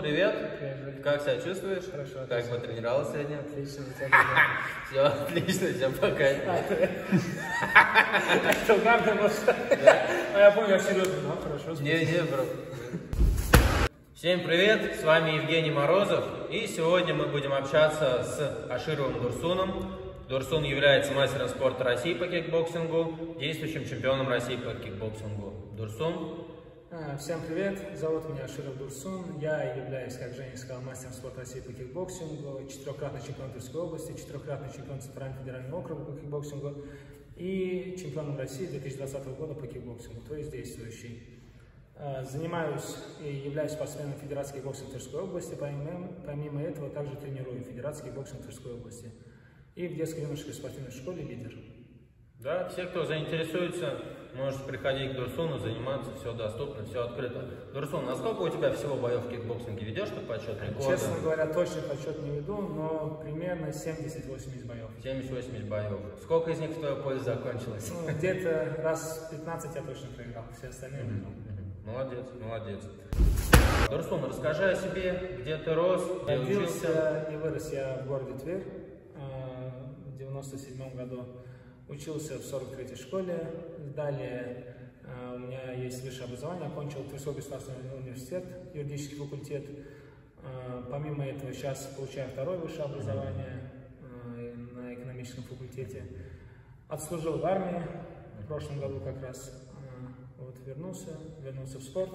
Привет. Привет. Как себя чувствуешь? Хорошо, Как отлично. бы тренировался сегодня? Отлично, Все отлично, всем пока. что угарно, может. Ну, я понял, я серьезно, но хорошо. Не, не, бро. Всем привет, с вами Евгений Морозов, и сегодня мы будем общаться с Ашировым Дурсуном. Дурсун является мастером спорта России по кикбоксингу, действующим чемпионом России по кикбоксингу. Дурсун, А, Всем привет, зовут меня Аширов Дурсун. Я являюсь, как Женя сказал, мастером спорта России по кикбоксингу, четырехкратный чемпион Тверской области, четырехкратный чемпион Центрального федерального округа по кикбоксингу и чемпионом России 2020 года по кикбоксингу, то есть действующий. А, Занимаюсь и являюсь спортсменом Федерации кикбоксинга Тверской области. Помимо, помимо этого, также тренирую Федерацию кикбоксинга Тверской области. И в детской юношеской спортивной школе «Лидер». Да, все, кто заинтересуется, может приходить к Дурсуну, заниматься, все доступно, все открыто. Дурсун, насколько у тебя всего боев в кикбоксинге? Ведешь ты подсчет рекорда? Честно говоря, точно подсчет не веду, но примерно 70-80 боев. 70-80 боев. Сколько из них в твою пользу закончилось? Ну, где-то раз 15 я точно проиграл, все остальные выиграл. Молодец, молодец. Дурсун, расскажи о себе, где ты рос, где учился. Родился и вырос я в городе Тверь э, в 97 году. Учился в 43-й школе. Далее э, у меня есть высшее образование. Окончил Тверской государственный университет, юридический факультет. Э, Помимо этого сейчас получаю второе высшее образование э, на экономическом факультете. Отслужил в армии в прошлом году как раз. Вот вернулся, вернулся в спорт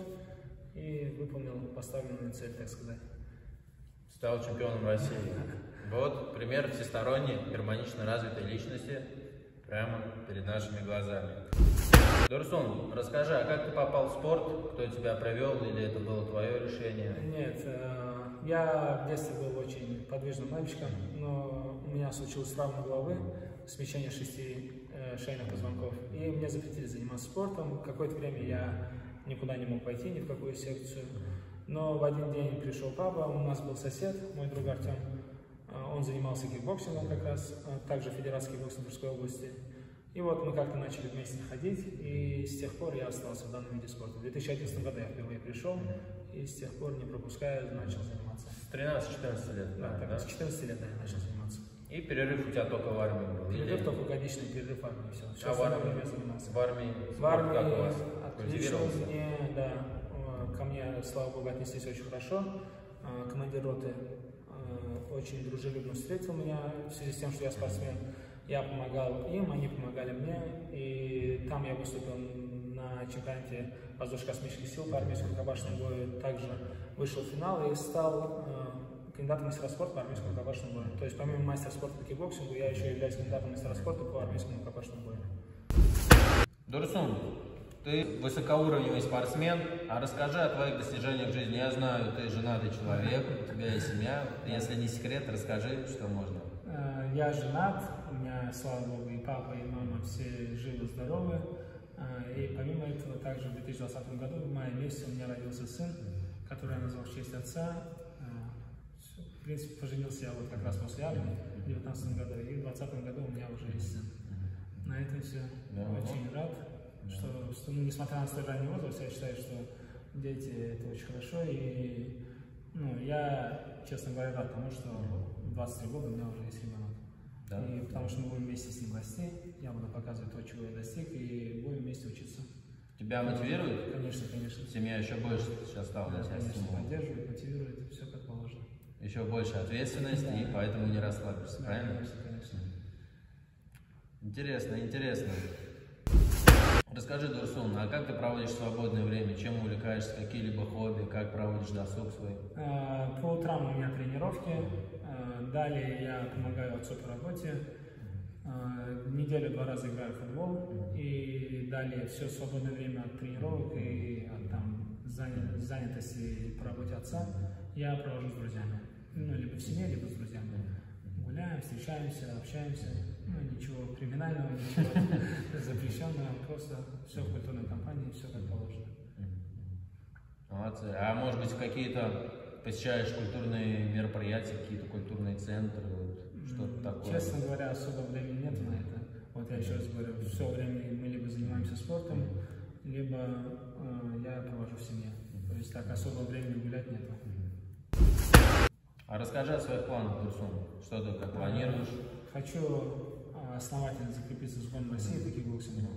и выполнил поставленную цель, так сказать. Стал чемпионом России. Вот пример всесторонней, гармонично развитой личности прямо перед нашими глазами. Дурсун, расскажи, а как ты попал в спорт? Кто тебя привел или это было твое решение? Нет, э, я в детстве был очень подвижным мальчиком, но у меня случилась травма головы, смещение шести э, шейных позвонков, и мне запретили заниматься спортом. Какое-то время я никуда не мог пойти, ни в какую секцию. Но в один день пришел папа, у нас был сосед, мой друг Артем, он занимался кикбоксингом как раз, э, также Федерации кикбоксинга Тверской области. И вот мы как-то начали вместе ходить, и с тех пор я остался в данном виде спорта. В 2011 году я впервые пришел, и с тех пор, не пропуская, начал заниматься. С 13-14 лет, Да, да, так, с 14 лет да, я начал заниматься. И перерыв у тебя только в армии был? или Перерыв только годичный перерыв в армии, все. А Сейчас в армии? я занимался. В армии? В армии как у вас? отлично мне, да, ко мне, слава богу, отнеслись очень хорошо. Э, Командир роты очень дружелюбно встретил меня в связи с тем, что я спортсмен. Я помогал им, они помогали мне, и там я выступил на чемпионате воздушно-космических сил по армейскому рукопашному бою, также вышел в финал и стал э, кандидатом мастера спорта по армейскому рукопашному бою. То есть помимо мастера спорта по кикбоксингу, я еще являюсь кандидатом мастера спорта по армейскому рукопашному бою. Дурсун, ты высокоуровневый спортсмен, а расскажи о твоих достижениях в жизни. Я знаю, ты женатый человек, у тебя есть семья. Если не секрет, расскажи, что можно. Э, Я женат, у меня, слава богу, и папа, и мама все живы, здоровы. Э, И помимо этого, также в 2020 году, в мае месяце, у меня родился сын, который я назвал в честь отца. Э. В принципе, поженился я вот как раз после армии в 2019 году, и в 2020 году у меня уже есть сын. На этом все. Да. Очень рад, что, что, ну, несмотря на свой ранний возраст, я считаю, что дети это очень хорошо. И ну, я, честно говоря, рад тому, что в 23 года у меня уже есть ребенок. Да? И потому что мы будем вместе с ним расти, я буду показывать то, чего я достиг, и будем вместе учиться. Тебя мотивирует? Конечно, конечно. Семья еще больше сейчас стала тебя Конечно, поддерживает, мотивирует, все как положено. Еще больше ответственности, и поэтому не расслабишься, Да, правильно? Конечно, конечно. Интересно, интересно. Расскажи, Дурсун, а как ты проводишь свободное время? Чем увлекаешься? Какие-либо хобби? Как проводишь досуг свой? А, По утрам у меня тренировки, а, далее я помогаю отцу по работе, а, в неделю два раза играю в футбол, и далее все свободное время от тренировок и от там, заня- занятости по работе отца я провожу с друзьями. Ну, либо в семье, либо с друзьями. Гуляем, встречаемся, общаемся. Ну, ничего криминального, ничего запрещенного, просто все в культурной компании, все как положено. Молодцы. А может быть, какие-то посещаешь культурные мероприятия, какие-то культурные центры, вот, что-то такое? Честно говоря, особо времени нет на это. Вот я еще раз говорю, все время мы либо занимаемся спортом, либо э, я провожу в семье. То есть так особо времени гулять нету. А расскажи о своих планах, Дурсун. Что ты как планируешь? Хочу основательно закрепиться в сборной России по кикбоксингу.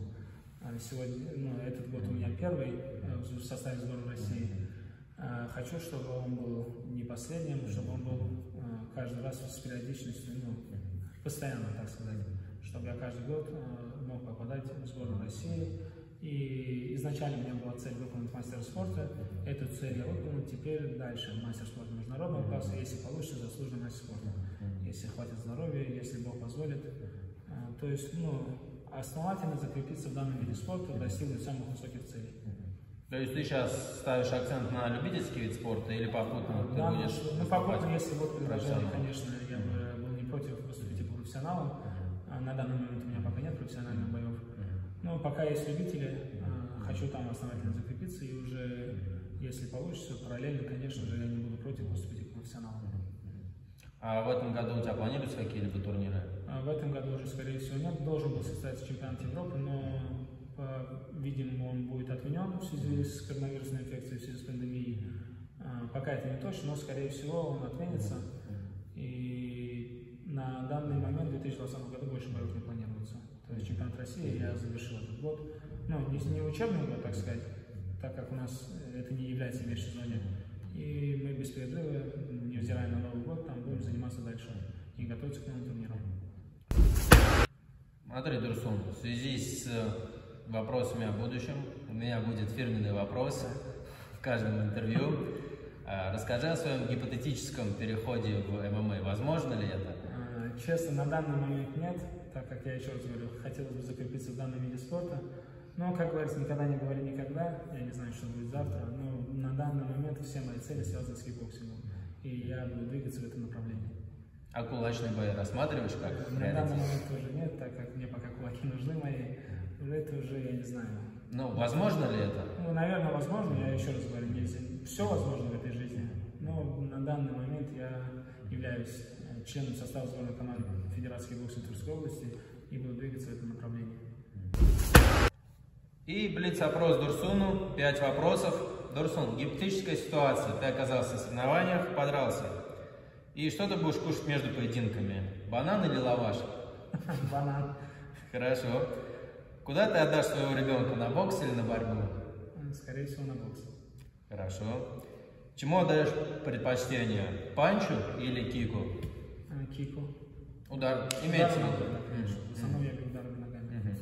А, Сегодня, ну, этот год у меня первый э, в составе сборной России. А, Хочу, чтобы он был не последним, чтобы он был а, каждый раз с периодичностью, ну, постоянно, так сказать. Чтобы я каждый год а, мог попадать в сборную России. И изначально у меня была цель выполнить мастер спорта. Эту цель я выполнил. Теперь дальше мастер спорта международного класса. Если получится, заслуженный мастер спорта. Если хватит здоровья, если Бог позволит. То есть, ну, основательно закрепиться в данном виде спорта, достигнуть самых высоких целей. То есть ты сейчас ставишь акцент на любительский вид спорта или попутно ты Да, будешь ну, попутно, если вот предложение, конечно, я бы был не против выступить профессионалом. А на данный момент у меня пока нет профессиональных боев. Но пока есть любители, а, хочу там основательно закрепиться и уже, если получится, параллельно, конечно же, я не буду против выступить профессионалом. А в этом году у тебя планируются какие-либо турниры? А В этом году уже, скорее всего, нет. Должен был состояться чемпионат Европы, но, по-видимому, он будет отменен в связи с коронавирусной инфекцией, в связи с пандемией. А, Пока это не точно, но, скорее всего, он отменится. И на данный момент, в 2020 году, больше боев не планируется. То есть чемпионат России я завершил этот год. Ну, не, не учебный год, так сказать, так как у нас это не является межсезоньем. И мы без перерыва, невзирая на Новый год, там будем заниматься дальше и готовиться к новым турнирам. Смотри, Дурсун, в связи с вопросами о будущем, у меня будет фирменный вопрос в каждом интервью. А, Расскажи о своем гипотетическом переходе в ММА. Возможно ли это? А, Честно, на данный момент нет, так как я еще раз говорю, хотелось бы закрепиться в данном виде спорта. Но, как говорится, никогда не говори никогда. Я не знаю, что будет завтра. Но на данный момент все мои цели связаны с кикбоксингом. И я буду двигаться в этом направлении. А кулачные бои рассматриваешь как На данный момент тоже нет, так как мне пока кулаки нужны мои. Это уже я не знаю. Ну, возможно ли это? Ну, наверное, возможно, я еще раз говорю, нельзя. Все возможно в этой жизни. Но на данный момент я являюсь э, членом состава сборной команды Федерации бокса Тверской области и буду двигаться в этом направлении. И блиц-опрос Дурсуну. Пять вопросов. Дурсун, гипотетическая ситуация. Ты оказался на соревнованиях, подрался. И что ты будешь кушать между поединками? Банан или лаваш? Банан. Хорошо. Куда ты отдашь своего ребенка, на бокс или на борьбу? Скорее всего, на бокс. Хорошо. Чему отдаешь предпочтение? Панчу или кику? Э, Кику. Удар. Имеется в Удар виду. основном я ударами ногами.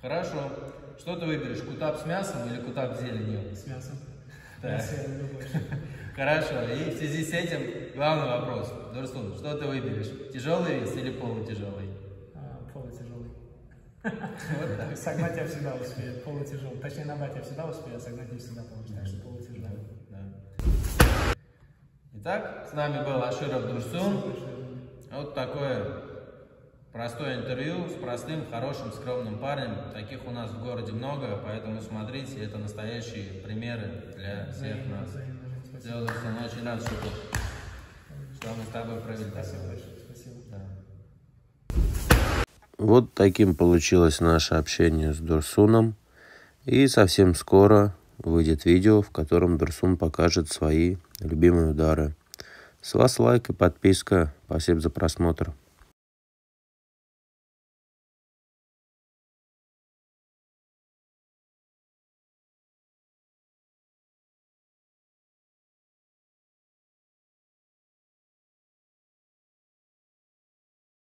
Хорошо. Что ты выберешь, кутап с мясом или кутап с зеленью? С мясом. Хорошо. И в связи с этим главный вопрос. Дурсун, что ты выберешь? Тяжелый вес или полутяжелый? А, Полутяжелый. Вот так. Согнать я всегда успею. Полутяжелый. Точнее, набрать я всегда успею, а согнать не всегда получится. Так что полутяжелый. Итак, с нами был Аширов Дурсун. Вот такое простое интервью с простым, хорошим, скромным парнем. Таких у нас в городе много, поэтому смотрите, это настоящие примеры для всех нас. Дурсун, очень рад, что, что мы с тобой провели Спасибо большое. Спасибо. Да. Вот таким получилось наше общение с Дурсуном. И совсем скоро выйдет видео, в котором Дурсун покажет свои любимые удары. С вас лайк и подписка. Спасибо за просмотр.